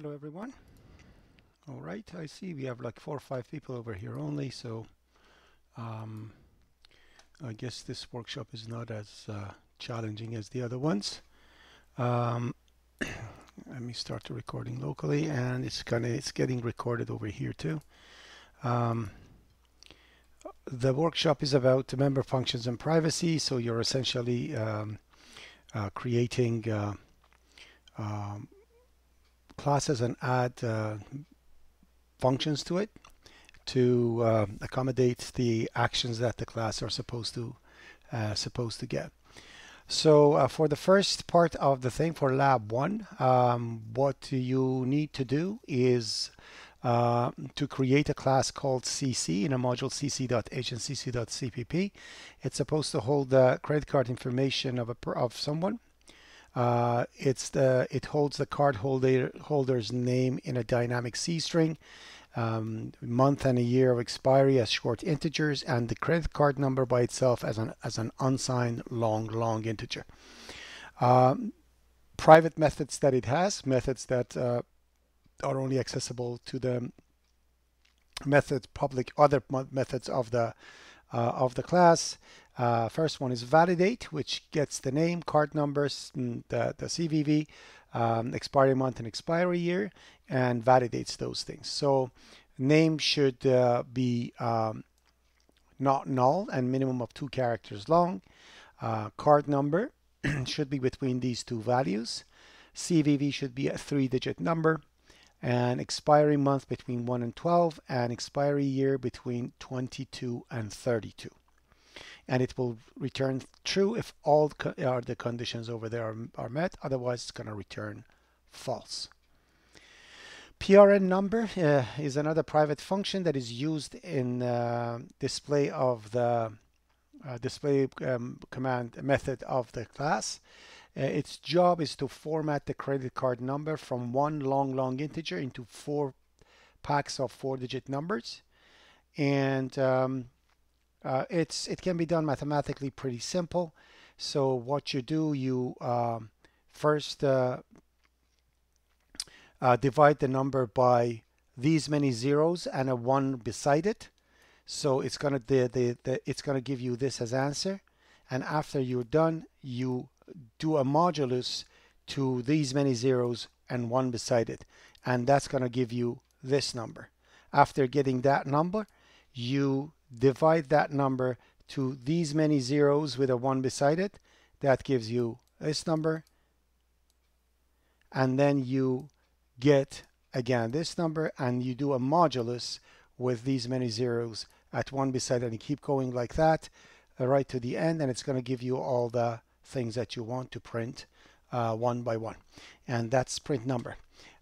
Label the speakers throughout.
Speaker 1: Hello everyone. All right, I see we have like four or five people over here only, so um, I guess this workshop is not as uh, challenging as the other ones. Um, let me start the recording locally, and it's gonna it's getting recorded over here too. Um, the workshop is about member functions and privacy, so you're essentially um, uh, creating uh, um, classes and add uh, functions to it to uh, accommodate the actions that the class are supposed to uh, supposed to get. So uh, for the first part of the thing for lab one, um, what you need to do is uh, to create a class called CC in a module cc.h and cc.cpp. It's supposed to hold the credit card information of a of someone uh, it's the it holds the card holder holder's name in a dynamic C string, um, month and a year of expiry as short integers, and the credit card number by itself as an as an unsigned long long integer. Um, private methods that it has, methods that uh, are only accessible to the methods public other methods of the uh, of the class. Uh, first one is validate, which gets the name, card numbers, the, the CVV, um, expiry month and expiry year, and validates those things. So name should uh, be um, not null and minimum of two characters long. Uh, card number should be between these two values. CVV should be a three-digit number and expiry month between 1 and 12 and expiry year between 22 and 32 and it will return true if all are the conditions over there are, are met. Otherwise it's going to return false. PRN number uh, is another private function that is used in uh, display of the uh, display um, command method of the class. Uh, its job is to format the credit card number from one long, long integer into four packs of four-digit numbers. And um, uh, it's it can be done mathematically pretty simple. So what you do, you um, first uh, uh, divide the number by these many zeros and a one beside it. So it's gonna the, the, the it's gonna give you this as answer. And after you're done, you do a modulus to these many zeros and one beside it. And that's going to give you this number. After getting that number, you divide that number to these many zeros with a one beside it. That gives you this number. And then you get again this number and you do a modulus with these many zeros at one beside it and you keep going like that uh, right to the end and it's going to give you all the things that you want to print uh, one by one. And that's print number.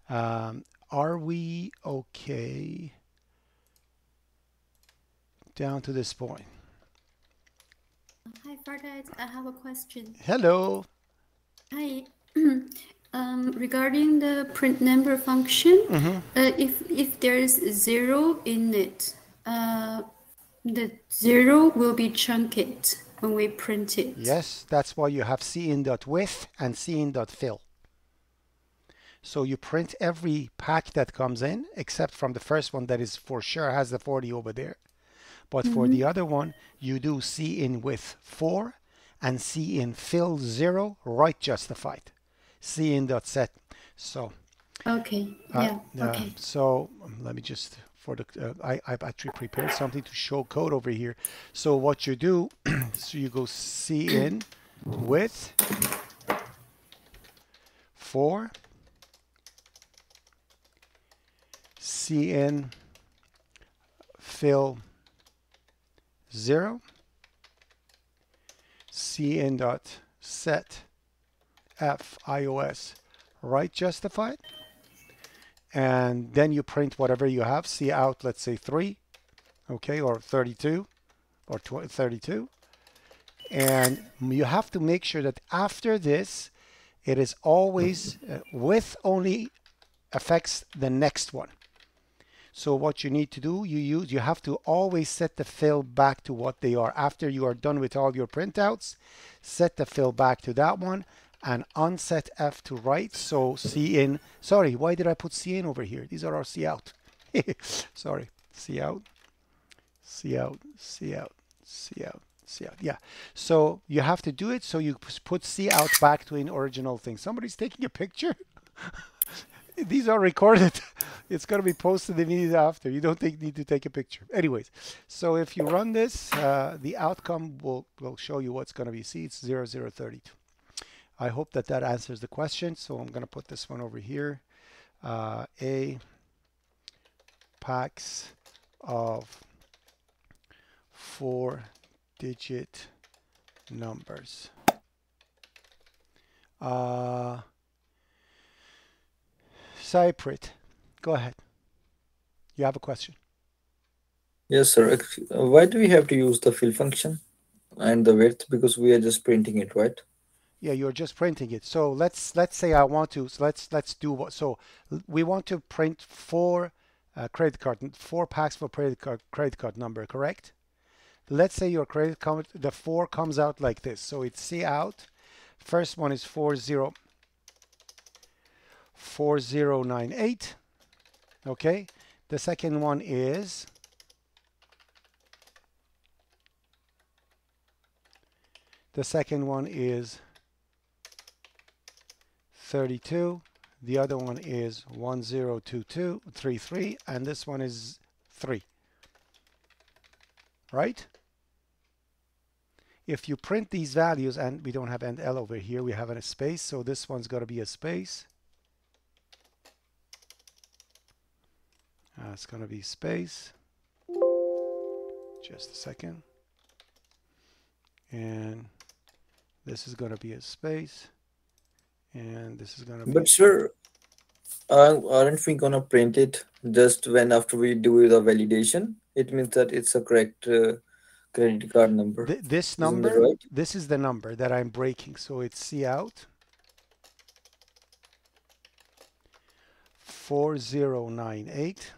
Speaker 1: Um, are we okay down to this point?
Speaker 2: Hi, Fardad. I have a question.
Speaker 1: Hello.
Speaker 2: Hi. um, regarding the print number function, mm -hmm. uh, if if there's zero in it, uh, the zero will be chunked when we print it.
Speaker 1: Yes, that's why you have cin.width and cin.fill. So you print every pack that comes in, except from the first one that is for sure has the 40 over there. But mm -hmm. for the mm-hmm. other one, you do C in width 4 and C in fill 0, right justified. C in dot set. So.
Speaker 2: Okay, uh, yeah, okay.
Speaker 1: So um, let me just for the uh, I, I've actually prepared something to show code over here. So what you do, so you go cin width four C in fill zero. Cin dot set f ios right justified. And then you print whatever you have. See out let's say 3 okay or 32 or 32 and you have to make sure that after this it is always uh, width only affects the next one so what you need to do you use you have to always set the fill back to what they are after you are done with all your printouts set the fill back to that one and unset F to right. So C in, sorry, why did I put C in over here? These are our C out. sorry, C out, C out, C out, C out, C out. Yeah, so you have to do it so you put C out back to an original thing. Somebody's taking a picture? These are recorded. it's going to be posted immediately after. You don't take, need to take a picture. Anyways, so if you run this, uh, the outcome will, will show you what's going to be. See, it's 0032. I hope that that answers the question. So I'm going to put this one over here. Uh, a packs of four digit numbers. Uh, Cyprit, go ahead. You have a question.
Speaker 3: Yes, sir. Why do we have to use the fill function and the width? Because we are just printing it, right?
Speaker 1: Yeah, you're just printing it. So let's let's say I want to. So let's let's do what. So we want to print four uh, credit card, four packs for credit card credit card number, correct? Let's say your credit card, the four comes out like this. So it's C out. First one is four zero 4098. Okay. The second one is the second one is 32. The other one is 102233 and this one is 3. Right? If you print these values and we don't have end L over here, we have a space, so this one's got to be a space. Uh, it's going to be space. Just a second. And this is going to be a space. And this is going to be...
Speaker 3: But sir, uh, aren't we going to print it just when after we do the validation? It means that it's a correct uh, credit card number.
Speaker 1: Th this number, right? this is the number that I'm breaking. So it's C out. 4098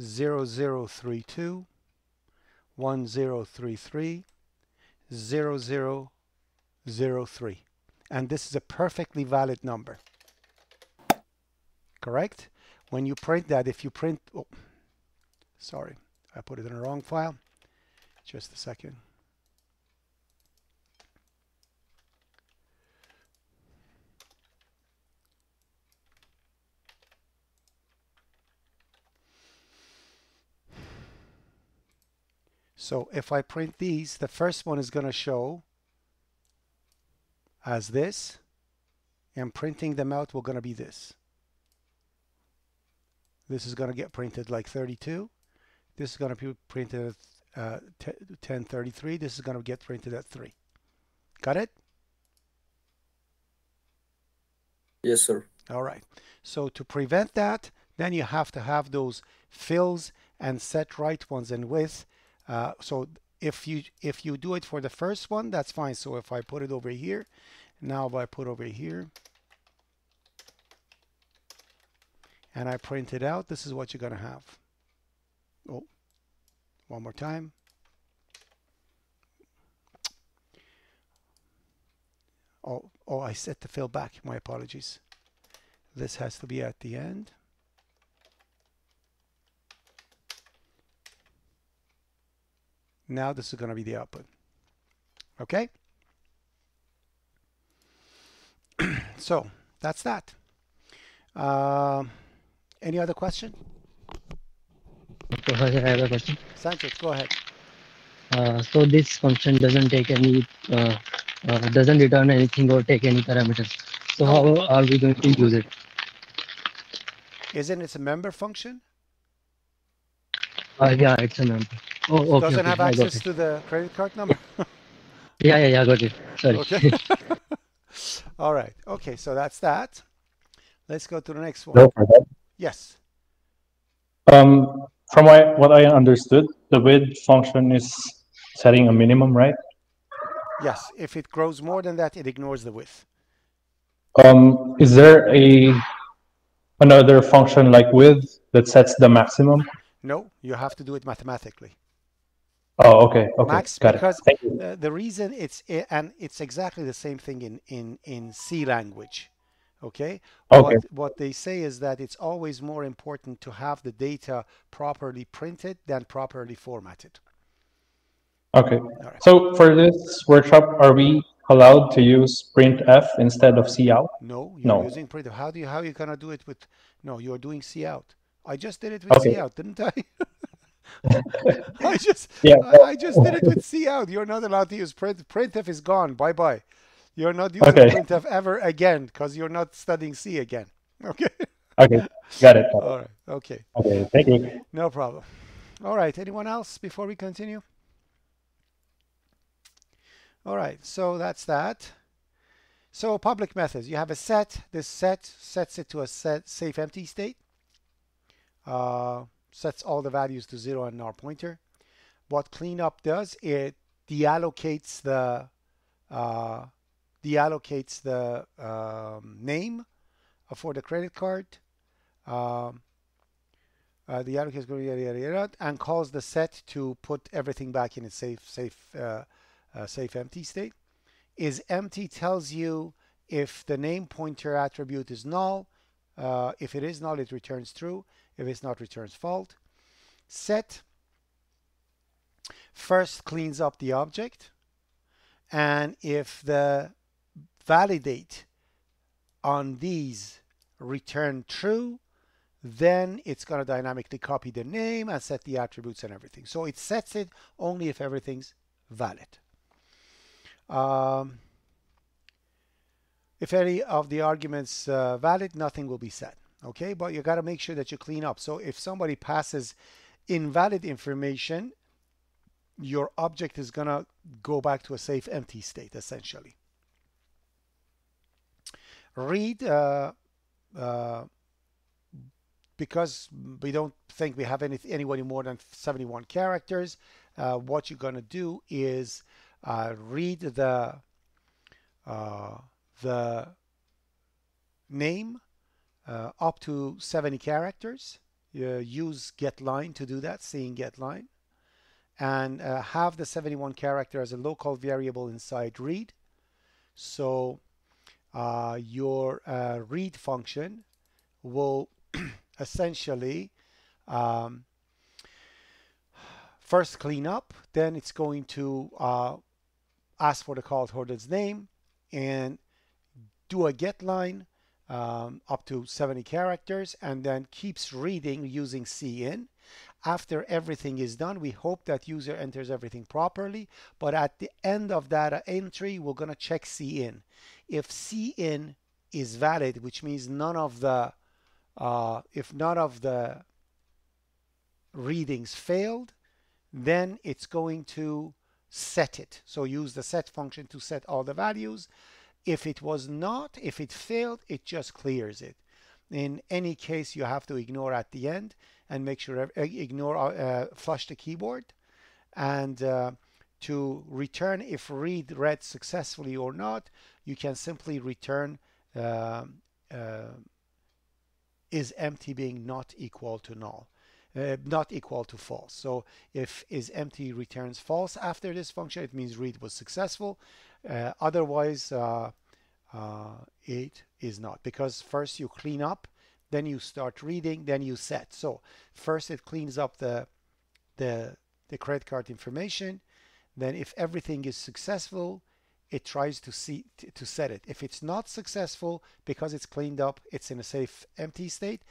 Speaker 1: 0032 1033 0003 and this is a perfectly valid number. Correct? When you print that if you print oh, sorry I put it in the wrong file. Just a second So if I print these, the first one is going to show as this, and printing them out will going to be this. This is going to get printed like 32. This is going to be printed at uh, 1033. This is going to get printed at 3. Got it?
Speaker 3: Yes, sir.
Speaker 1: All right. So to prevent that, then you have to have those fills and set right ones and width uh, so if you if you do it for the first one, that's fine. So if I put it over here, now if I put over here, and I print it out, this is what you're going to have. Oh, one more time. Oh, oh, I set the fill back. My apologies. This has to be at the end. Now this is going to be the output. Okay? so that's that. Uh, any other question?
Speaker 4: So I have a question.
Speaker 1: Sanchez, go ahead.
Speaker 4: Uh, so this function doesn't take any, uh, uh, doesn't return anything or take any parameters. So how are we going to use it?
Speaker 1: Isn't it a member function?
Speaker 4: Uh, yeah, it's a member. Oh, okay.
Speaker 1: Doesn't
Speaker 4: okay,
Speaker 1: have access to the credit card number.
Speaker 4: yeah, yeah, yeah, got it. Sorry.
Speaker 1: Okay. All right. Okay, so that's that. Let's go to the next one.
Speaker 5: No problem.
Speaker 1: Yes.
Speaker 5: Um, from my, what I understood, the width function is setting a minimum, right?
Speaker 1: Yes. If it grows more than that, it ignores the width.
Speaker 5: Um, is there a another function like width that sets the maximum?
Speaker 1: No, you have to do it mathematically.
Speaker 5: Oh, okay, okay,
Speaker 1: max
Speaker 5: got
Speaker 1: because
Speaker 5: it. Thank
Speaker 1: the, the reason it's eh, and it's exactly the same thing in in in C language. Okay.
Speaker 5: Okay,
Speaker 1: What what they say is that it's always more important to have the data properly printed than properly formatted.
Speaker 5: okay.
Speaker 1: Right.
Speaker 5: So for this workshop, are we allowed to use printf instead of cout?
Speaker 1: No, you're
Speaker 5: No.
Speaker 1: using print. How do you how are you gonna do it with? No, you're doing C out. I just did it with
Speaker 5: Okay.
Speaker 1: C out, didn't I? I just
Speaker 5: Yeah.
Speaker 1: I, I just did it with C out. You're not allowed to use print. Printf is gone. Bye bye. You're not using
Speaker 5: Okay.
Speaker 1: printf ever again because you're not studying C again. Okay.
Speaker 5: Okay, got it. got it.
Speaker 1: All right. Okay.
Speaker 5: Okay, thank you.
Speaker 1: No problem. All right. Anyone else before we continue? All right. So that's that. So public methods. You have a set. This set sets it to a set safe empty state. Uh, sets all the values to zero and null pointer. What cleanup does, it deallocates the uh, deallocates the um, name for the credit card. Um, uh, the allocates go yada yada yada and calls the set to put everything back in its safe safe uh, uh, safe empty state. Is empty tells you if the name pointer attribute is null. Uh, if it is null, it returns true. If it's not, returns fault. Set first cleans up the object, and if the validate on these return true, then it's going to dynamically copy the name and set the attributes and everything. So it sets it only if everything's valid. Um, if any of the arguments uh, valid, nothing will be set. Okay, but you got to make sure that you clean up. So if somebody passes invalid information, your object is to go back to a safe empty state essentially. Read uh, uh, because we don't think we have any anybody more than 71 characters. Uh, what you're to do is uh, read the uh, the name up to 70 characters. Use getLine to do that, cin getLine, and uh, have the 71 character as a local variable inside read. So uh, your uh, read function will essentially um, first clean up, then it's going to uh, ask for the call holder's name and do a get line um, up to 70 characters and then keeps reading using cin. After everything is done, we hope that user enters everything properly, but at the end of that entry, we're going to check cin. If cin is valid, which means none of the uh, if none of the readings failed, then it's going to set it. So use the set function to set all the values. If it was not, if it failed, it just clears it. In any case, you have to ignore at the end and make sure ignore uh, flush the keyboard and uh, to return if read read successfully or not, you can simply return um, uh, is empty being not equal to null, uh, not equal to false. So if is empty returns false after this function, it means read was successful. Uh, otherwise, uh, it is not because first you clean up, then you start reading, then you set. So first it cleans up the the the credit card information. Then if everything is successful, it tries to see to set it. If it's not successful because it's cleaned up, it's in a safe empty state.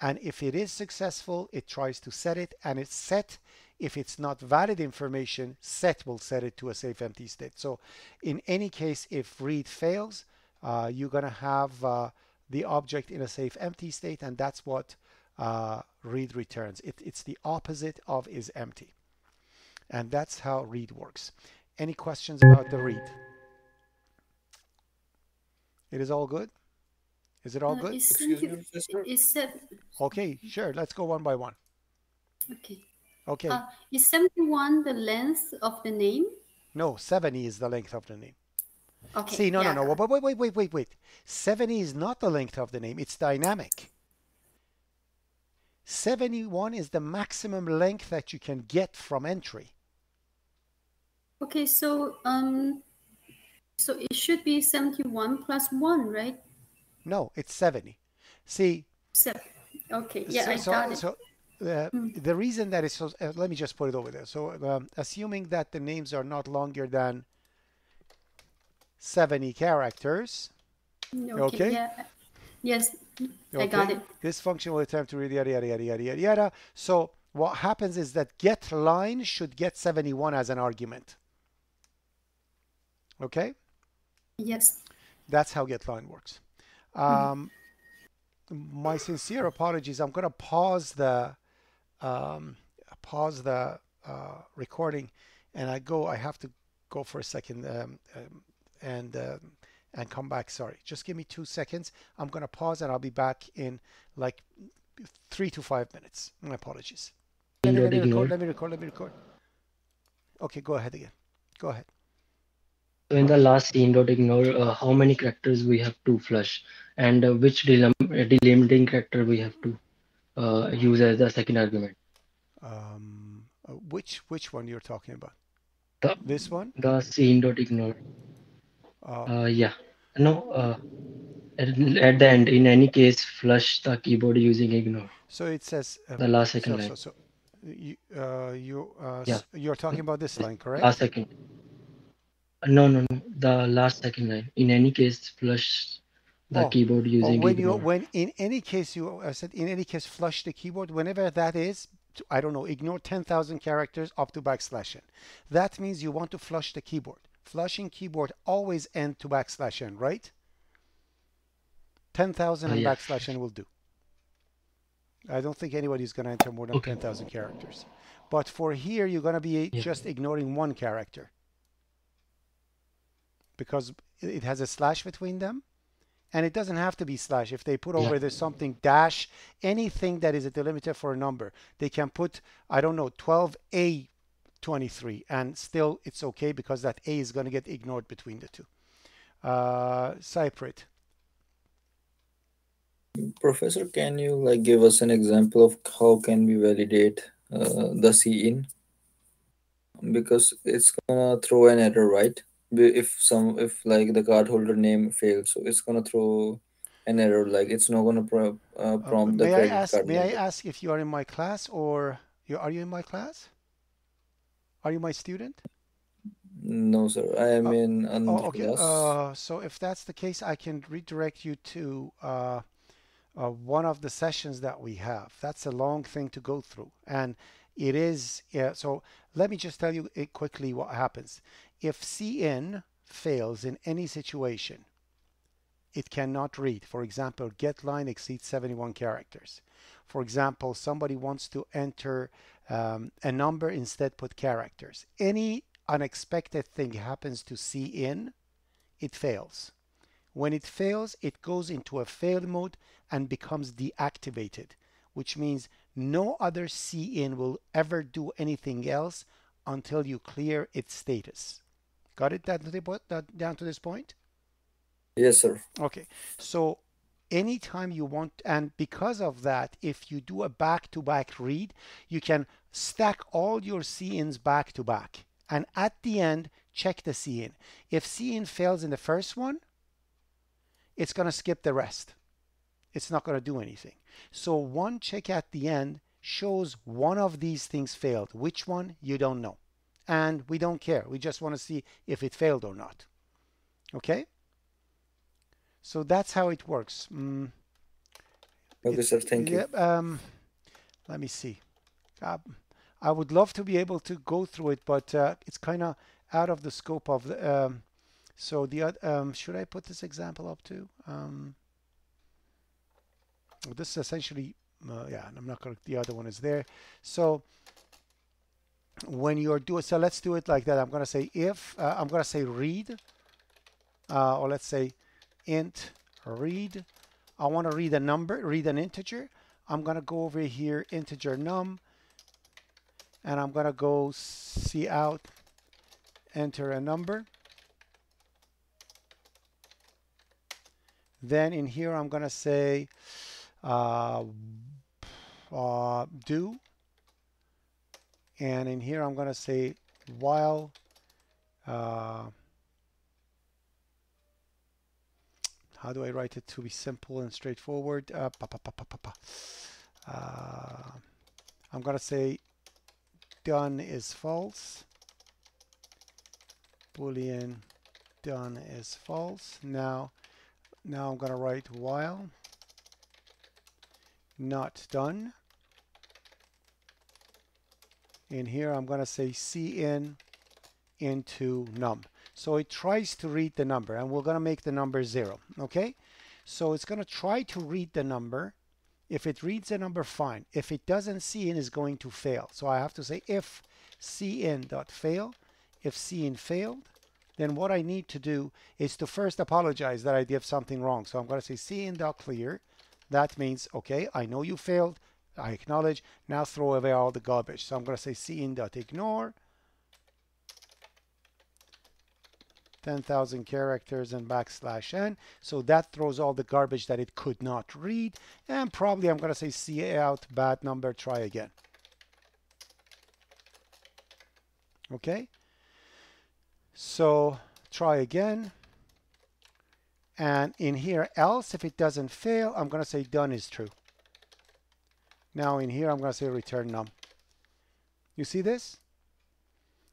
Speaker 1: And if it is successful, it tries to set it and it's set. If it's not valid information, set will set it to a safe empty state. So in any case, if read fails, uh, you're going to have uh, the object in a safe empty state and that's what uh, read returns. It, it's the opposite of is empty. And that's how read works. Any questions about the read? It is all good? Is it all
Speaker 2: Uh,
Speaker 1: good?
Speaker 3: Excuse me,
Speaker 2: 70
Speaker 3: Professor?
Speaker 2: Is
Speaker 1: Okay, sure. Let's go one by one.
Speaker 2: okay?
Speaker 1: Okay.
Speaker 2: Uh, is 71 the length of the name?
Speaker 1: No, 70 is the length of the name.
Speaker 2: Okay.
Speaker 1: See, no,
Speaker 2: yeah.
Speaker 1: no, no. Wait, wait, wait, wait, wait, wait. 70 is not the length of the name. It's dynamic. 71 is the maximum length that you can get from entry.
Speaker 2: Okay, so um, so it should be 71 plus 1, right?
Speaker 1: No, it's 70. See,
Speaker 2: So, okay, yeah,
Speaker 1: so,
Speaker 2: I
Speaker 1: so,
Speaker 2: got it.
Speaker 1: so uh, the reason that is so, uh, let me just put it over there. So, um, assuming that the names are not longer than 70 characters,
Speaker 2: okay,
Speaker 1: okay.
Speaker 2: yeah. Yes, I got it.
Speaker 1: This function will attempt to read yada yada yada yada yada yada. So what happens is that get line should get 71 as an argument. Okay,
Speaker 2: Yes.
Speaker 1: that's how getLine works. Um, my sincere apologies. I'm gonna pause the um, pause the uh, recording, and I go. I have to go for a second um, um, and uh, and come back. Sorry, just give me two seconds. I'm gonna pause and I'll be back in like three to five minutes. My apologies. Let me, let me record. Let me record. Let me record. Okay, go ahead again. Go ahead.
Speaker 4: So in the last cin dot ignore uh, how many characters we have to flush and uh, which delim delimiting character we have to uh, use as the second argument.
Speaker 1: Um, uh, which which one you're talking about?
Speaker 4: The
Speaker 1: This one?
Speaker 4: the cin dot ignore.
Speaker 1: Uh,
Speaker 4: Uh, yeah. No. Uh, at, at the end, in any case, flush the keyboard using ignore.
Speaker 1: so it says. Uh,
Speaker 4: The last
Speaker 1: so
Speaker 4: second
Speaker 1: so
Speaker 4: line.
Speaker 1: so. You uh you uh
Speaker 4: Yeah.
Speaker 1: you're talking about this line, correct?
Speaker 4: Last second. No, no, no. The last second line. In any case, flush the
Speaker 1: Oh,
Speaker 4: keyboard
Speaker 1: Oh,
Speaker 4: using
Speaker 1: when you
Speaker 4: ignore.
Speaker 1: when in any case you I said in any case flush the keyboard whenever that is I don't know ignore 10,000 characters up to backslash n. That means you want to flush the keyboard. Flushing keyboard always end to backslash n, right? 10,000
Speaker 4: Uh,
Speaker 1: and
Speaker 4: yeah.
Speaker 1: backslash n will do. I don't think anybody's going to enter more than
Speaker 4: Okay.
Speaker 1: 10,000 characters. But for here you're going to be
Speaker 4: Yeah.
Speaker 1: just ignoring one character because it it has a slash between them and it doesn't have to be slash if they put
Speaker 4: Yeah.
Speaker 1: over there something dash anything that is a delimiter for a number they can put i don't know 12a 23 and still it's okay because that a is going to get ignored between the two uh cyprit
Speaker 3: Professor, can you like give us an example of how can we validate uh, the C in? Because it's gonna throw an error, right? If some if like the cardholder name fails, so it's gonna throw an error. Like it's not gonna pro- uh,
Speaker 1: Uh,
Speaker 3: prompt the
Speaker 1: may i
Speaker 3: credit
Speaker 1: ask
Speaker 3: card
Speaker 1: may i ask if you are in my class or you are you in my class are you my student
Speaker 3: No, sir. I am
Speaker 1: Oh,
Speaker 3: in another
Speaker 1: Oh, okay.
Speaker 3: class.
Speaker 1: Uh, so if that's the case, I can redirect you to uh, uh, one of the sessions that we have. That's a long thing to go through, and it is. Yeah. So let me just tell you it quickly what happens. If cin fails in any situation, it cannot read. For example, get line exceeds 71 characters. For example, somebody wants to enter um, a number, instead put characters. Any unexpected thing happens to cin, it fails. When it fails, it goes into a fail mode and becomes deactivated, which means no other cin will ever do anything else until you clear its status. Got it that, that down to this point?
Speaker 3: Yes, sir.
Speaker 1: Okay, so anytime you want, and because of that, if you do a back-to-back read, you can stack all your C-ins back to back. And at the end, check the C-in. If C-in fails in the first one, it's going to skip the rest. It's not going to do anything. So one check at the end shows one of these things failed. Which one? You don't know. And we don't care. We just want to see if it failed or not. Okay? So that's how it works. Mm,
Speaker 3: sir. Thank you.
Speaker 1: Yep. Um, let me see. Uh, I would love to be able to go through it, but uh, it's kind of out of the scope of the. Um, so the um, should I put this example up too? Um, this is essentially, uh, yeah. I'm not gonna. The other one is there. So when you're doing, so let's do it like that. I'm gonna say if. Uh, I'm gonna say read, uh, or let's say int read. I want to read a number, read an integer. I'm going to go over here, integer num, and I'm going to go see out, enter a number. Then in here, I'm going to say uh, uh, do. And in here, I'm going to say while uh, how do I write it to be simple and straightforward? Uh, pa, pa, pa, uh, I'm going to say done is false. Boolean done is false. Now, now I'm going to write while not done. In here, I'm going to say cin into num. So it tries to read the number and we're going to make the number zero. Okay. So it's going to try to read the number. If it reads the number, fine. If it doesn't cin, is going to fail. So I have to say if cin dot fail. If cin failed, then what I need to do is to first apologize that I did something wrong. So I'm going to say cin dot clear. That means, okay, I know you failed. I acknowledge. Now throw away all the garbage. So I'm going to say cin dot ignore 10,000 characters and backslash n. So that throws all the garbage that it could not read. And probably I'm going to say C out bad number, try again. Okay. So try again. And in here, else, if it doesn't fail, I'm going to say done is true. Now in here, I'm going to say return num. You see this?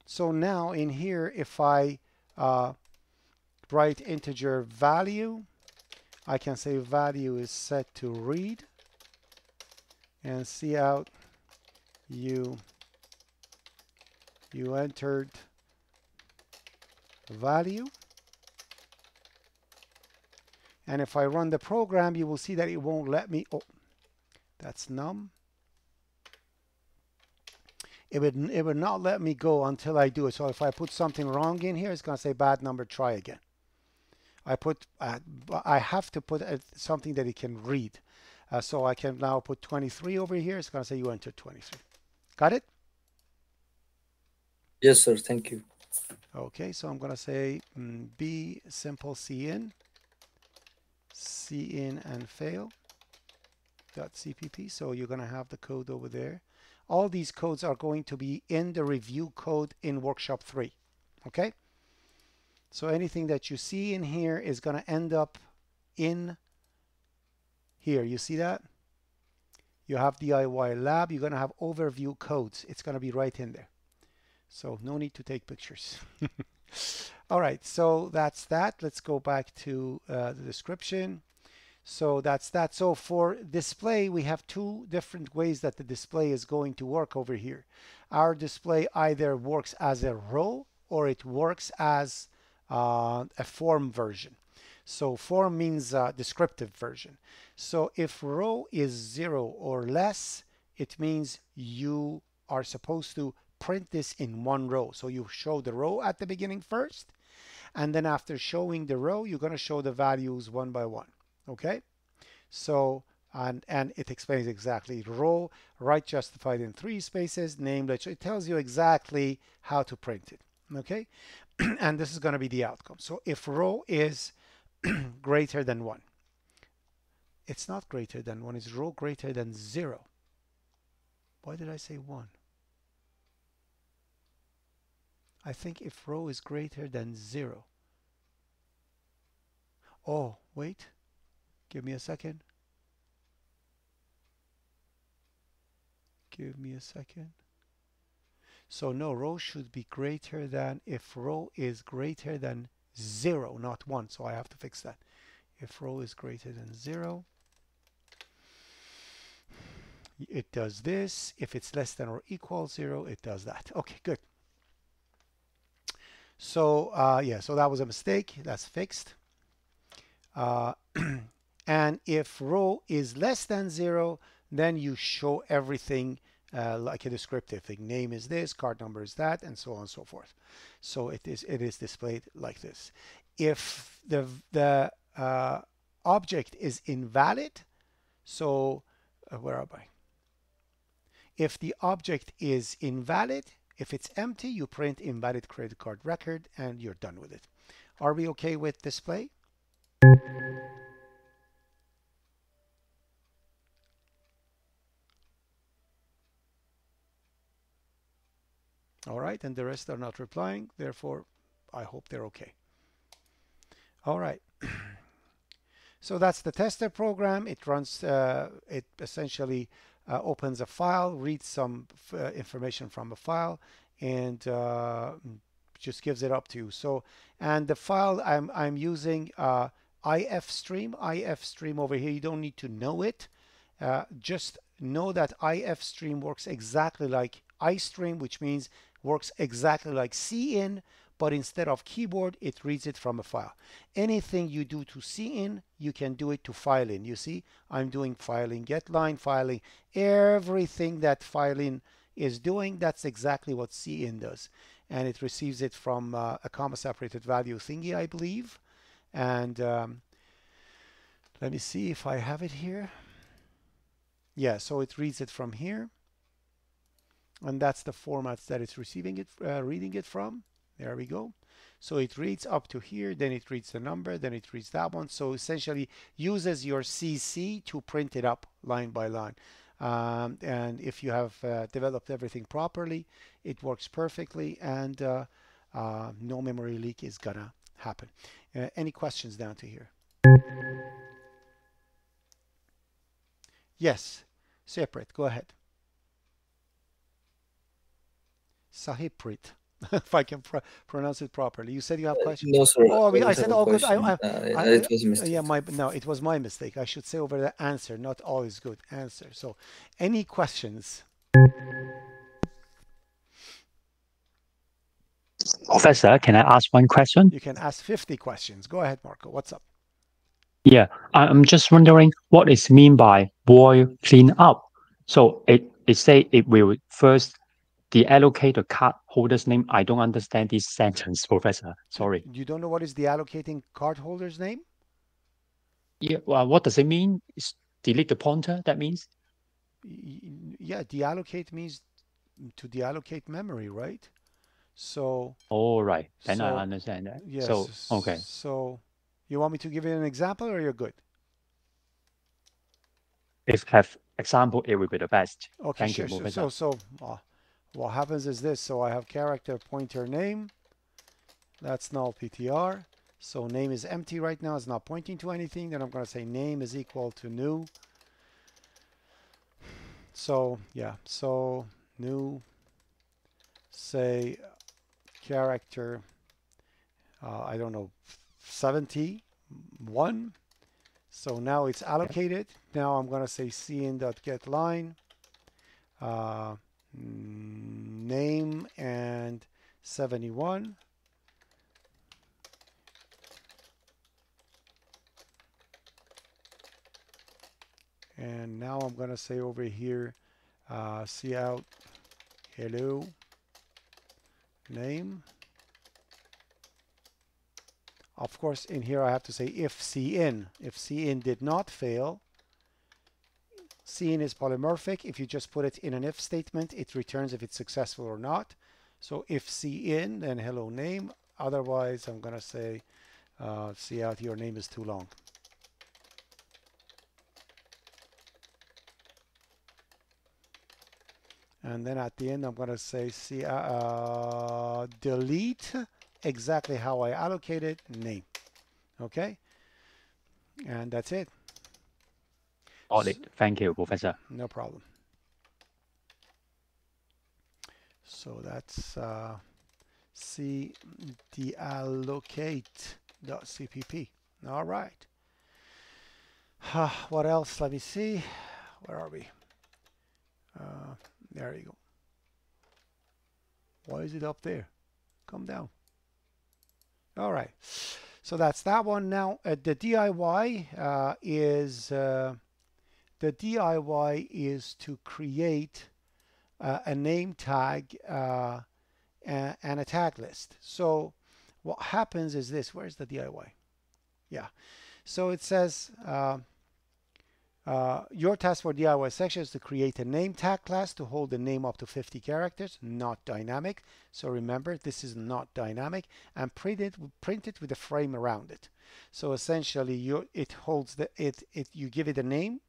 Speaker 1: So now in here, if I uh, write integer value. I can say value is set to read and see out you you entered value and if I run the program you will see that it won't let me oh that's num it would it would not let me go until I do it. So if I put something wrong in here, it's going to say bad number, try again. I put uh, I have to put uh, something that it can read. Uh, so I can now put 23 over here. It's going to say you entered 23. Got it?
Speaker 3: Yes, sir. Thank you.
Speaker 1: Okay, so I'm going to say mm, B simple C in, C in and fail dot cpp. So you're going to have the code over there. All these codes are going to be in the review code in workshop 3 okay? So anything that you see in here is going to end up in here. You see that? You have DIY lab you're going to have overview codes. It's going to be right in there. So no need to take pictures. All right so that's that. Let's go back to uh, the description so that's that. So for display, we have two different ways that the display is going to work over here. Our display either works as a row or it works as uh, a form version. So form means a descriptive version. So if row is zero or less, it means you are supposed to print this in one row. So you show the row at the beginning first, and then after showing the row, you're going to show the values one by one okay? So and and it explains exactly. Row right justified in three spaces name it tells you exactly how to print it. Okay? And this is going to be the outcome. So if row is greater than one it's not greater than one it's row greater than zero. Why did I say one? I think if row is greater than zero. Oh wait Give me a second. Give me a second. So no, row should be greater than, if row is greater than 0, not 1. So I have to fix that. If row is greater than 0, it does this. If it's less than or equal 0, it does that. Okay, good. So uh, yeah, so that was a mistake. That's fixed. Uh, And if row is less than zero, then you show everything uh, like a descriptive thing. Name is this, card number is that, and so on and so forth. So it is it is displayed like this. If the the uh, object is invalid, so uh, where am I? If the object is invalid, if it's empty, you print invalid credit card record and you're done with it. Are we okay with display? All right, and the rest are not replying. Therefore, I hope they're okay. All right. so that's the tester program. It runs, uh, it essentially uh, opens a file, reads some uh, information from a file, and uh, just gives it up to you. So, and the file I'm, I'm using uh, ifstream, ifstream over here, you don't need to know it. Just know that ifstream works exactly like istream, which means works exactly like cin, but instead of keyboard, it reads it from a file. Anything you do to cin, you can do it to filein. You see, I'm doing filein, get line filein, everything that filein is doing, that's exactly what cin does. And it receives it from uh, a comma separated value thingy, I believe. And um, let me see if I have it here. Yeah, so it reads it from here. And that's the formats that it's receiving it, uh, reading it from. There we go. So it reads up to here, then it reads the number, then it reads that one. So essentially uses your CC to print it up line by line. Um, and if you have uh, developed everything properly, it works perfectly and uh, uh, no memory leak is gonna happen. Uh, any questions down to here? Yes, separate, go ahead. Sahiprit. if I can pr pronounce it properly. You said you have questions.
Speaker 3: No, sir.
Speaker 1: Oh, I, I said all good. I, I,
Speaker 3: uh,
Speaker 1: I,
Speaker 3: it was mistake.
Speaker 1: yeah, my no, it was my mistake. I should say over the answer, not all is good answer. So, any questions?
Speaker 6: Professor, can I ask one question?
Speaker 1: You can ask 50 questions. Go ahead, Marco. What's up?
Speaker 6: Yeah, I'm just wondering what is mean by boil clean up. So it it say it will first the card holder's name. I don't understand this sentence, Professor. Sorry.
Speaker 1: You don't know what is the allocating card holder's name?
Speaker 6: Yeah, well, what does it mean? Is delete the pointer? That means?
Speaker 1: Yeah, deallocate means to deallocate memory, right? So,
Speaker 6: All right, then I understand that.
Speaker 1: yes.
Speaker 6: So okay,
Speaker 1: So, you want me to give you an example or you're good?
Speaker 6: if have example, it will be the best.
Speaker 1: Okay,
Speaker 6: Thank
Speaker 1: sure.
Speaker 6: you,
Speaker 1: So,
Speaker 6: Professor.
Speaker 1: so, so uh, what happens is this. So I have character pointer name. That's null PTR. So name is empty right now. It's not pointing to anything. Then I'm going to say name is equal to new. So yeah. So new. Say character. Uh, I don't know. 71. So now it's allocated. Now I'm going to say cin.getLine. line uh, name and 71 and now I'm gonna say over here uh, see out hello name. Of course in here I have to say if cin if cin did not fail Cin is polymorphic. If you just put it in an if statement, it returns if it's successful or not. So if cin, then hello name. Otherwise, I'm going to say, uh, see out your name is too long. And then at the end, I'm going to say, see, uh, uh, delete exactly how I allocated name. Okay. And that's it.
Speaker 6: Got it. Thank you, Professor.
Speaker 1: No problem. So that's uh, C deallocate.cpp. All right. what else? Let me see. Where are we? Uh, there you go. Why is it up there? Come down. All right. So that's that one. Now uh, the DIY uh, is uh, the DIY is to create uh, a name tag uh, and, a tag list. So what happens is this. Where's the DIY? Yeah. So it says uh, uh, your task for DIY section is to create a name tag class to hold the name up to 50 characters, not dynamic. So remember, this is not dynamic, and print it print it with a frame around it. So essentially, you it holds the it it you give it a name,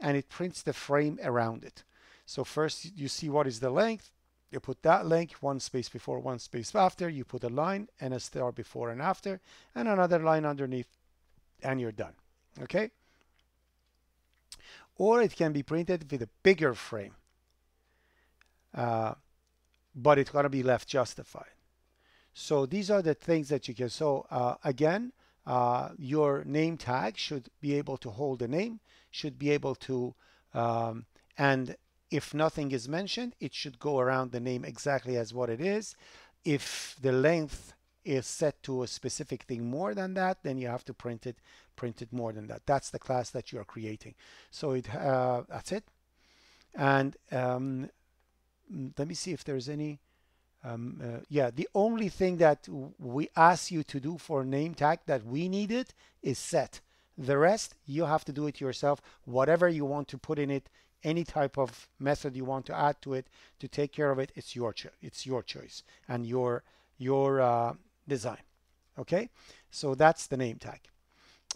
Speaker 1: and it prints the frame around it. So first you see what is the length, You put that length one space before, one space after. You put a line and a star before and after, and another line underneath, and you're done. Okay? Or it can be printed with a bigger frame, uh, but it's gonna be left justified. So these are the things that you can. So uh, again, uh, your name tag should be able to hold a name, should be able to, um, and if nothing is mentioned, it should go around the name exactly as what it is. If the length is set to a specific thing more than that, then you have to print it, print it more than that. That's the class that you are creating. So it, uh, that's it. And um, let me see if there's any um, uh, yeah, the only thing that we ask you to do for name tag that we needed is set. The rest, you have to do it yourself. Whatever you want to put in it, any type of method you want to add to it to take care of it, it's your it's your choice and your your uh, design. Okay, so that's the name tag.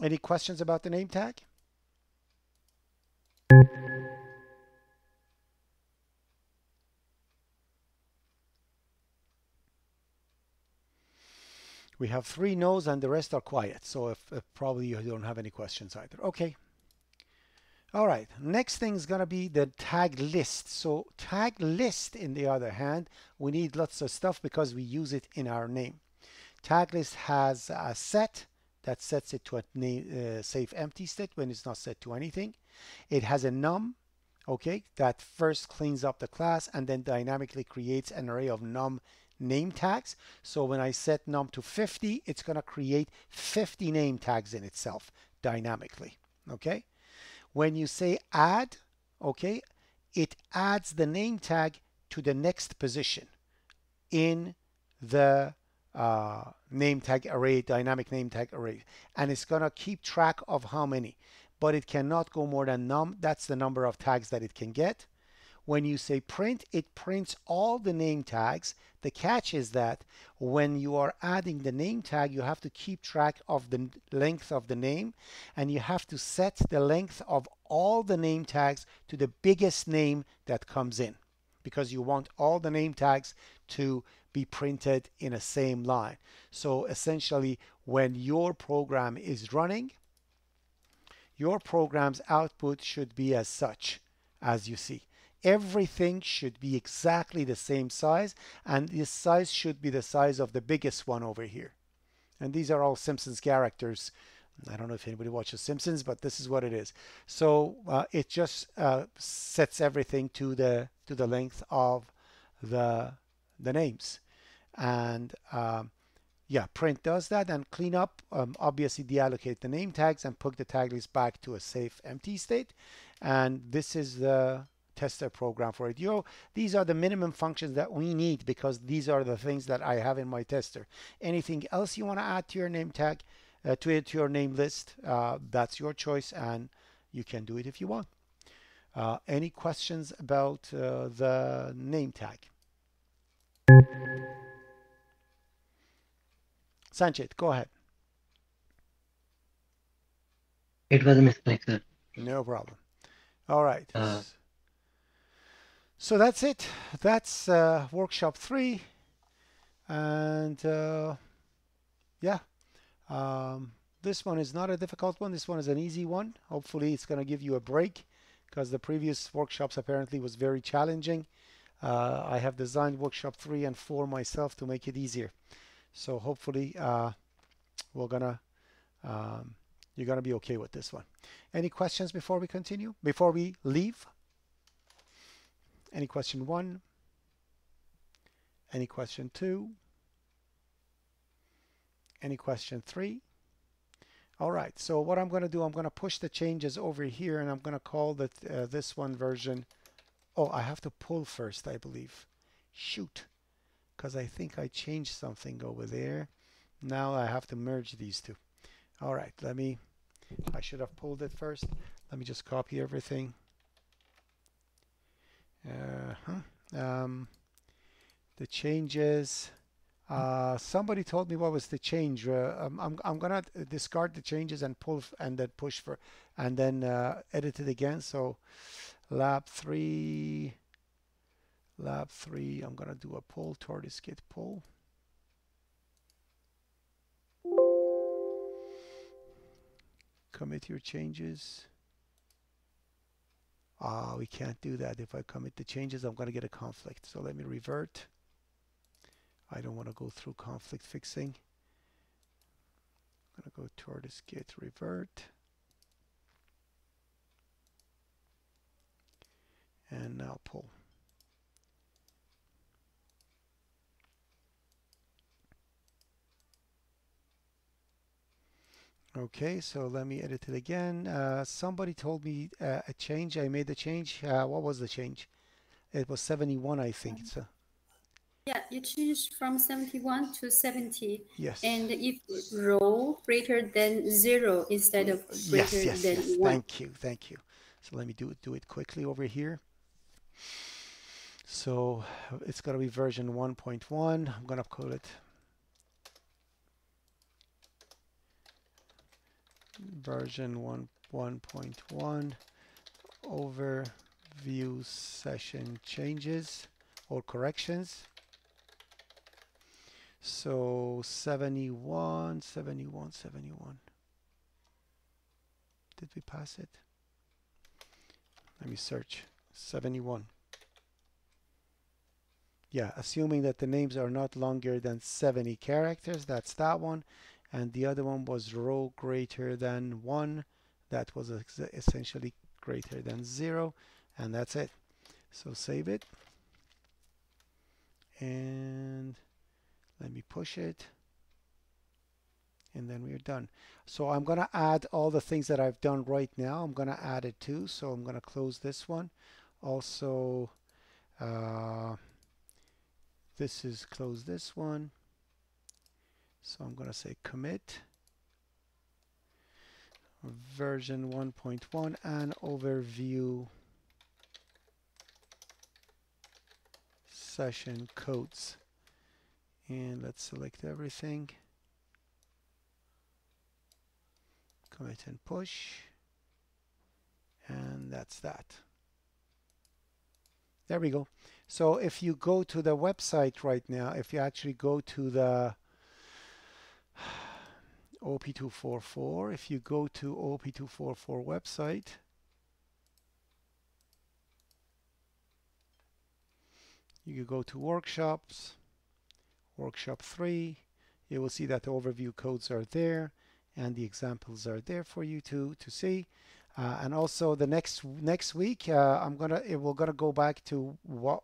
Speaker 1: Any questions about the name tag? We have three no's and the rest are quiet. So if, if probably you don't have any questions either. Okay. All right. Next thing is going to be the tag list. So tag list, in the other hand, we need lots of stuff because we use it in our name. Tag list has a set that sets it to a name, uh, safe empty state when it's not set to anything. It has a num, okay, that first cleans up the class and then dynamically creates an array of num name tags. So when I set num to 50, it's going to create 50 name tags in itself dynamically. Okay. When you say add, okay, it adds the name tag to the next position in the uh, name tag array, dynamic name tag array. And it's going to keep track of how many, but it cannot go more than num. That's the number of tags that it can get. When you say print, it prints all the name tags. The catch is that when you are adding the name tag, you have to keep track of the length of the name and you have to set the length of all the name tags to the biggest name that comes in because you want all the name tags to be printed in a same line. So essentially when your program is running, your program's output should be as such as you see everything should be exactly the same size and this size should be the size of the biggest one over here. And these are all Simpsons characters. I don't know if anybody watches Simpsons but this is what it is. So uh, it just uh, sets everything to the to the length of the the names. And um, yeah print does that and clean up um, obviously deallocate the name tags and put the tag list back to a safe empty state. And this is the tester program for it. You these are the minimum functions that we need because these are the things that I have in my tester. Anything else you want to add to your name tag, uh, to, it, to your name list, uh, that's your choice and you can do it if you want. Uh, any questions about uh, the name tag? Sanchit, go ahead.
Speaker 4: It was a mistake, sir.
Speaker 1: No problem. All right.
Speaker 4: Uh,
Speaker 1: so that's it. That's uh, workshop three. And uh, yeah, um, this one is not a difficult one. This one is an easy one. Hopefully it's going to give you a break because the previous workshops apparently was very challenging. Uh, I have designed workshop three and four myself to make it easier. So hopefully uh, we're gonna um, you're gonna be okay with this one. Any questions before we continue? Before we leave? Any question one? Any question two? Any question three? All right, so what I'm going to do, I'm going to push the changes over here and I'm going to call that uh, this one version. Oh, I have to pull first, I believe. Shoot, because I think I changed something over there. Now I have to merge these two. All right, let me, I should have pulled it first. Let me just copy everything. Uh -huh. um, the changes. Uh, somebody told me what was the change. Uh, I'm, I'm, I'm gonna discard the changes and pull and then push for and then uh, edit it again. So lab three, lab 3 I'm gonna do a poll TortoiseGit pull. commit your changes ah we can't do that. If I commit the changes I'm gonna get a conflict. So let me revert. I don't want to go through conflict fixing. I'm gonna go TortoiseGit revert. And now pull Okay, so let me edit it again. Uh, somebody told me uh, a change. I made the change. Uh, what was the change? It was 71, I think. So.
Speaker 2: Yeah, you changed from 71 to 70.
Speaker 1: Yes.
Speaker 2: And if row greater than zero instead of greater
Speaker 1: yes, yes,
Speaker 2: than
Speaker 1: yes.
Speaker 2: one.
Speaker 1: Thank you, thank you. So let me do it, do it quickly over here. So it's going to be version 1.1. I'm going to call it version 1 1.1 overview session changes or corrections. So 71 71 71 did we pass it? Let me search. 71 yeah assuming that the names are not longer than 70 characters that's that one and the other one was row greater than 1 that was essentially greater than 0 and that's it. So save it. And let me push it. And then we're done. So I'm gonna add all the things that I've done right now. I'm gonna add it too. So I'm gonna close this one. Also uh, this is close this one so I'm going to say commit version 1.1 and overview session codes. And let's select everything. Commit and push. And that's that. There we go. So if you go to the website right now, if you actually go to the OOP244. If you go to OOP244 website, you can go to workshops, workshop 3, you will see that the overview codes are there and the examples are there for you to, to see. Uh, and also the next next week, uh, I'm gonna we're gonna go back to what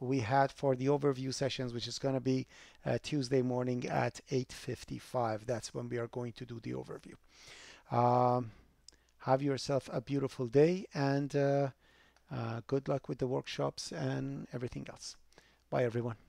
Speaker 1: we had for the overview sessions, which is going to be uh, Tuesday morning at 8.55. That's when we are going to do the overview. Um, have yourself a beautiful day and uh, uh, good luck with the workshops and everything else. Bye, everyone.